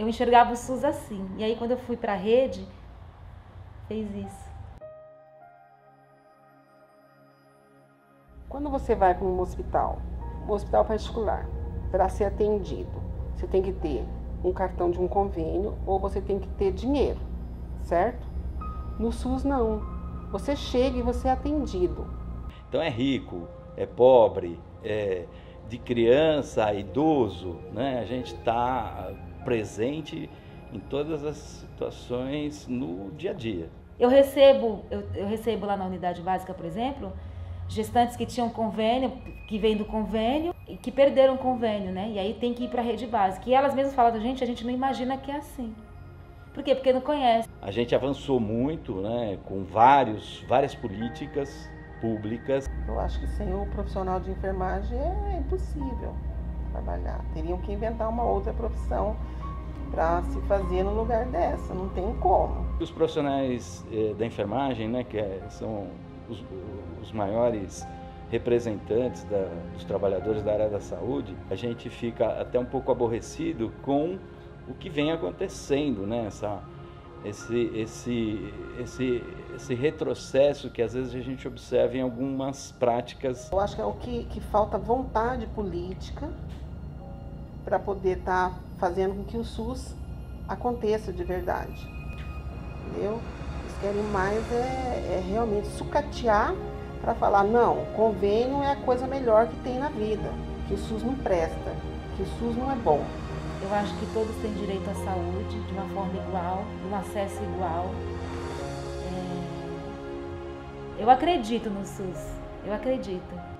eu enxergava o SUS assim. E aí quando eu fui para a rede, fez isso. Quando você vai para um hospital, um hospital particular, para ser atendido, você tem que ter um cartão de um convênio ou você tem que ter dinheiro, certo? No SUS não. Você chega e você é atendido. Então é rico, é pobre, é de criança a idoso, né? A gente está presente em todas as situações no dia a dia. Eu recebo, eu, eu recebo lá na unidade básica, por exemplo, gestantes que tinham convênio, que vêm do convênio e que perderam o convênio, né? E aí tem que ir para a rede básica. E elas mesmas falam, gente, a gente não imagina que é assim. Por quê? Porque não conhece. A gente avançou muito, né, com vários, várias políticas públicas. Eu acho que sem o profissional de enfermagem é impossível trabalhar. Teriam que inventar uma outra profissão para se fazer no lugar dessa, não tem como. Os profissionais eh, da enfermagem, né, que é, são os, os maiores representantes da, dos trabalhadores da área da saúde, a gente fica até um pouco aborrecido com o que vem acontecendo, né? Essa, esse, esse, esse, esse retrocesso que às vezes a gente observa em algumas práticas. Eu acho que é o que, que falta vontade política para poder estar tá fazendo com que o SUS aconteça de verdade. Entendeu? Eles querem mais é, é realmente sucatear para falar, não, convênio é a coisa melhor que tem na vida, que o SUS não presta, que o SUS não é bom. Eu acho que todos têm direito à saúde de uma forma igual, um acesso igual. É... Eu acredito no SUS, eu acredito.